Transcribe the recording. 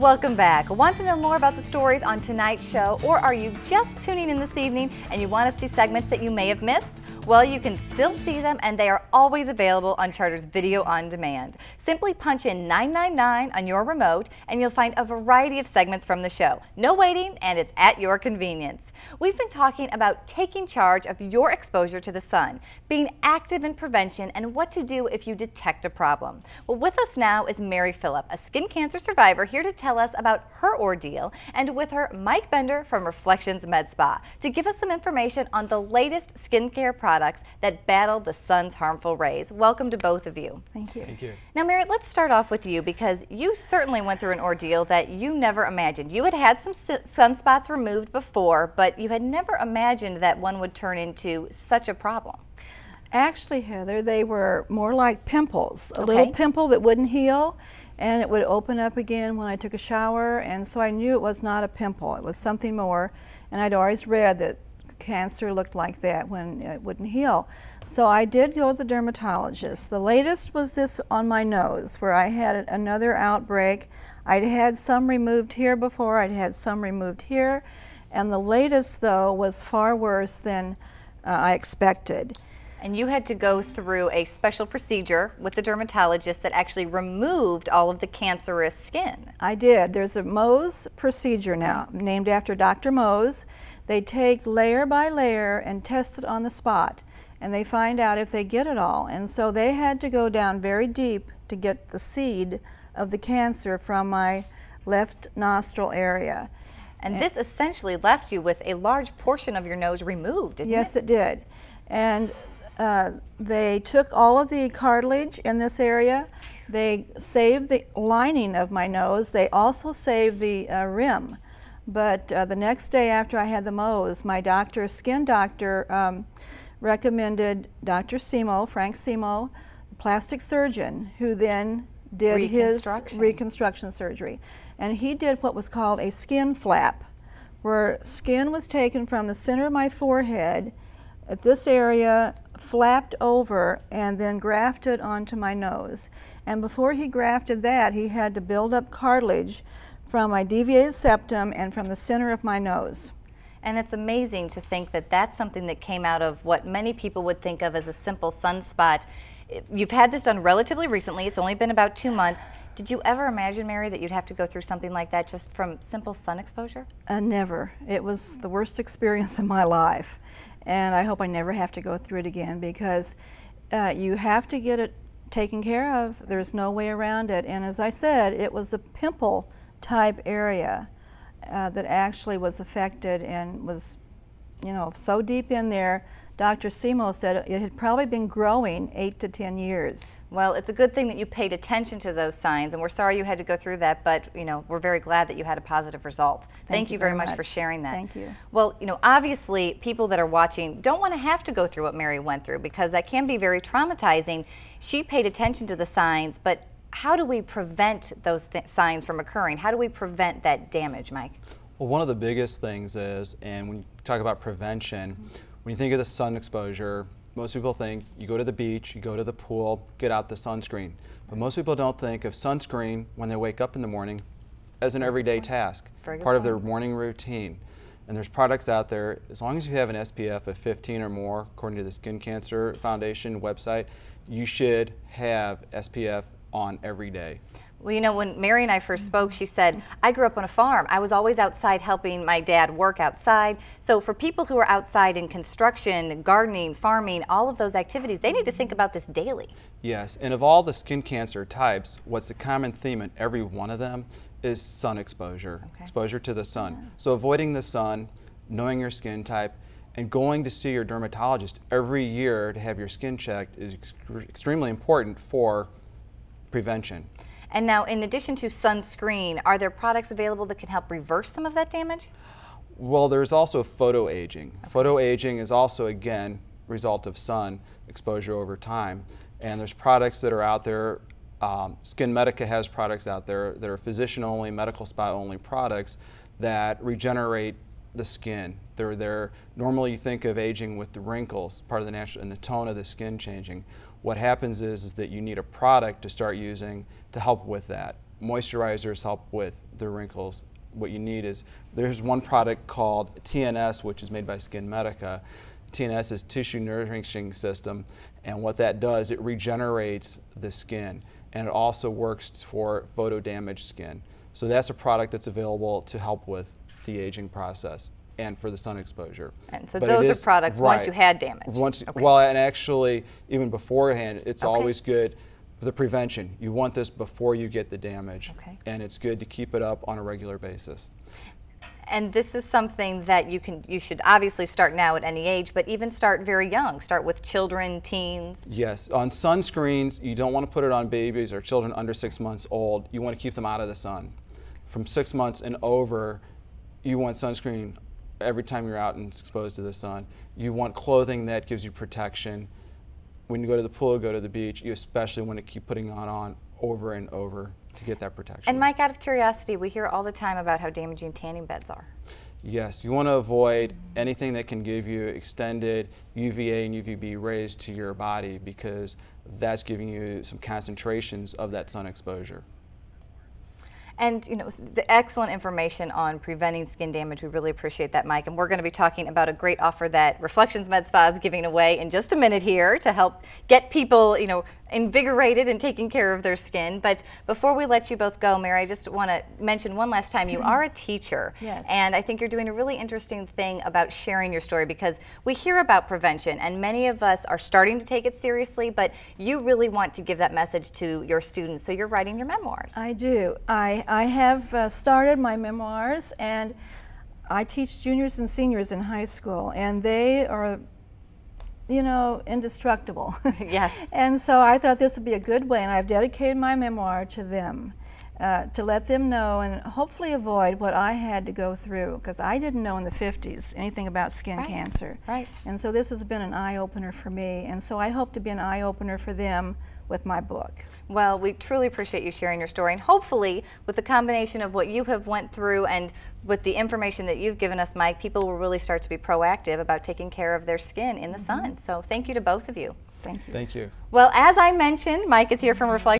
Welcome back. Want to know more about the stories on tonight's show, or are you just tuning in this evening and you want to see segments that you may have missed? Well, you can still see them and they are always available on Charter's Video on Demand. Simply punch in 999 on your remote and you'll find a variety of segments from the show. No waiting and it's at your convenience. We've been talking about taking charge of your exposure to the sun, being active in prevention, and what to do if you detect a problem. Well, with us now is Mary Phillip, a skin cancer survivor, here to tell us about her ordeal, and with her, Mike Bender from Reflections Med Spa, to give us some information on the latest skincare products products that battle the sun's harmful rays. Welcome to both of you. Thank you. Thank you. Now, Mary, let's start off with you because you certainly went through an ordeal that you never imagined. You had had some sunspots removed before, but you had never imagined that one would turn into such a problem. Actually, Heather, they were more like pimples. A okay. little pimple that wouldn't heal and it would open up again when I took a shower and so I knew it was not a pimple, it was something more and I'd always read that cancer looked like that when it wouldn't heal. So I did go to the dermatologist. The latest was this on my nose where I had another outbreak. I'd had some removed here before, I'd had some removed here, and the latest though was far worse than uh, I expected. And you had to go through a special procedure with the dermatologist that actually removed all of the cancerous skin. I did. There's a Mohs procedure now, named after Dr. Mohs. They take layer by layer and test it on the spot and they find out if they get it all. And so they had to go down very deep to get the seed of the cancer from my left nostril area. And, and this essentially left you with a large portion of your nose removed, yes, it? it did. And uh, they took all of the cartilage in this area. They saved the lining of my nose. They also saved the uh, rim. But uh, the next day after I had the Mohs, my doctor, skin doctor, um, recommended Dr. Simo, Frank Simo, plastic surgeon, who then did reconstruction. his reconstruction surgery. And he did what was called a skin flap, where skin was taken from the center of my forehead at this area, flapped over, and then grafted onto my nose. And before he grafted that, he had to build up cartilage from my deviated septum and from the center of my nose. And it's amazing to think that that's something that came out of what many people would think of as a simple sunspot. You've had this done relatively recently. It's only been about two months. Did you ever imagine, Mary, that you'd have to go through something like that just from simple sun exposure? Uh, never. It was the worst experience of my life. And I hope I never have to go through it again because uh, you have to get it taken care of. There's no way around it. And as I said, it was a pimple type area uh, that actually was affected and was, you know, so deep in there. Dr. Simo said it had probably been growing eight to 10 years. Well, it's a good thing that you paid attention to those signs, and we're sorry you had to go through that, but you know we're very glad that you had a positive result. Thank, Thank you, you very much. much for sharing that. Thank you. Well, you know, obviously, people that are watching don't want to have to go through what Mary went through because that can be very traumatizing. She paid attention to the signs, but how do we prevent those signs from occurring? How do we prevent that damage, Mike? Well, one of the biggest things is, and when you talk about prevention, when you think of the sun exposure, most people think you go to the beach, you go to the pool, get out the sunscreen. But most people don't think of sunscreen when they wake up in the morning as an everyday task, part point. of their morning routine. And there's products out there, as long as you have an SPF of 15 or more, according to the Skin Cancer Foundation website, you should have SPF on every day? Well, you know, when Mary and I first spoke, she said, I grew up on a farm. I was always outside helping my dad work outside. So for people who are outside in construction, gardening, farming, all of those activities, they need to think about this daily. Yes, and of all the skin cancer types, what's the common theme in every one of them is sun exposure, okay. exposure to the sun. Yeah. So avoiding the sun, knowing your skin type, and going to see your dermatologist every year to have your skin checked is ex extremely important for prevention. And now, in addition to sunscreen, are there products available that can help reverse some of that damage? Well, there's also photo aging. Okay. Photo aging is also, again, result of sun exposure over time. And there's products that are out there. Um, Skin Medica has products out there that are physician-only, medical spa-only products that regenerate the skin. They're there. Normally, you think of aging with the wrinkles, part of the natural, and the tone of the skin changing. What happens is, is that you need a product to start using to help with that. moisturizers help with the wrinkles. What you need is there's one product called TNS, which is made by Skin Medica. TNS is tissue nourishing system, and what that does, it regenerates the skin, and it also works for photo damaged skin. So that's a product that's available to help with the aging process and for the sun exposure. And so but those are products right, once you had damage. Once, okay. Well, and actually, even beforehand, it's okay. always good for the prevention. You want this before you get the damage, okay. and it's good to keep it up on a regular basis. And this is something that you can you should obviously start now at any age, but even start very young. Start with children, teens. Yes, on sunscreens, you don't want to put it on babies or children under six months old. You want to keep them out of the sun. From six months and over, you want sunscreen every time you're out and exposed to the sun. You want clothing that gives you protection. When you go to the pool, go to the beach, you especially want to keep putting on on over and over to get that protection. And Mike, out of curiosity, we hear all the time about how damaging tanning beds are. Yes, you want to avoid anything that can give you extended UVA and UVB rays to your body because that's giving you some concentrations of that sun exposure. And you know, the excellent information on preventing skin damage. We really appreciate that, Mike. And we're going to be talking about a great offer that Reflections Med Spa is giving away in just a minute here to help get people, you know, invigorated and taking care of their skin. But before we let you both go, Mary, I just want to mention one last time, you mm-hmm. are a teacher. Yes. And I think you're doing a really interesting thing about sharing your story because we hear about prevention and many of us are starting to take it seriously, but you really want to give that message to your students. So you're writing your memoirs. I do. I, I have uh, started my memoirs and I teach juniors and seniors in high school and they are you know, indestructible. yes. and so I thought this would be a good way, and I've dedicated my memoir to them. Uh, to let them know and hopefully avoid what I had to go through because I didn't know in the 50s anything about skin right. cancer. Right. And so this has been an eye opener for me, and so I hope to be an eye opener for them with my book. Well, we truly appreciate you sharing your story and hopefully with the combination of what you have went through and with the information that you've given us, Mike, people will really start to be proactive about taking care of their skin in the mm -hmm. sun. So thank you to both of you. Thank you. Thank you. Well, as I mentioned, Mike is here from Reflect